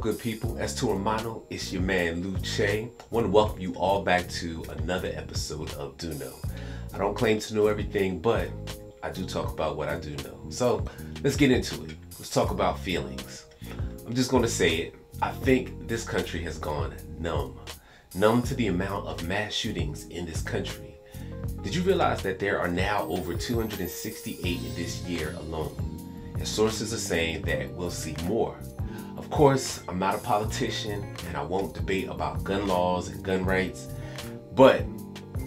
good people? As to Romano, it's your man Luce. I want to welcome you all back to another episode of Do Know. I don't claim to know everything, but I do talk about what I do know. So let's get into it. Let's talk about feelings. I'm just going to say it. I think this country has gone numb. Numb to the amount of mass shootings in this country. Did you realize that there are now over 268 in this year alone? And sources are saying that we'll see more. Of course, I'm not a politician and I won't debate about gun laws and gun rights, but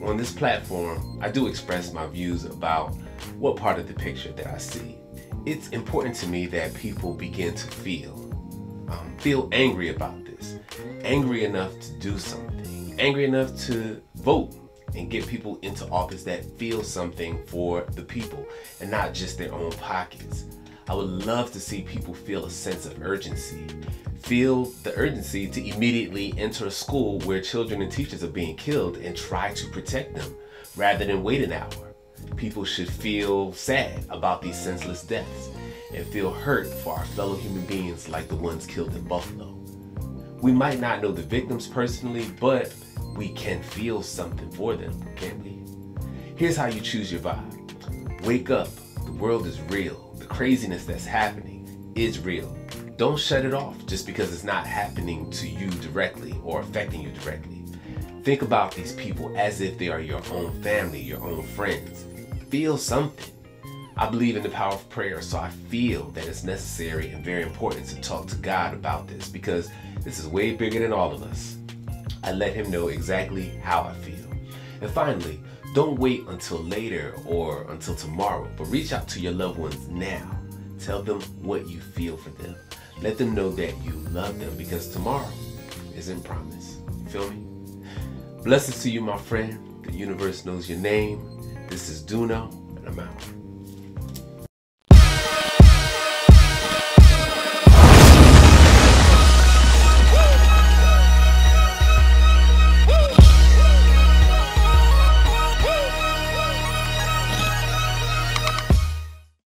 on this platform, I do express my views about what part of the picture that I see. It's important to me that people begin to feel, um, feel angry about this, angry enough to do something, angry enough to vote and get people into office that feel something for the people and not just their own pockets. I would love to see people feel a sense of urgency. Feel the urgency to immediately enter a school where children and teachers are being killed and try to protect them rather than wait an hour. People should feel sad about these senseless deaths and feel hurt for our fellow human beings like the ones killed in Buffalo. We might not know the victims personally, but we can feel something for them, can't we? Here's how you choose your vibe. Wake up, the world is real craziness that's happening is real. Don't shut it off just because it's not happening to you directly or affecting you directly. Think about these people as if they are your own family, your own friends. Feel something. I believe in the power of prayer, so I feel that it's necessary and very important to talk to God about this because this is way bigger than all of us. I let Him know exactly how I feel. And finally, don't wait until later or until tomorrow, but reach out to your loved ones now. Tell them what you feel for them. Let them know that you love them because tomorrow isn't promised. You feel me? Blessings to you, my friend. The universe knows your name. This is Do Know, and I'm out.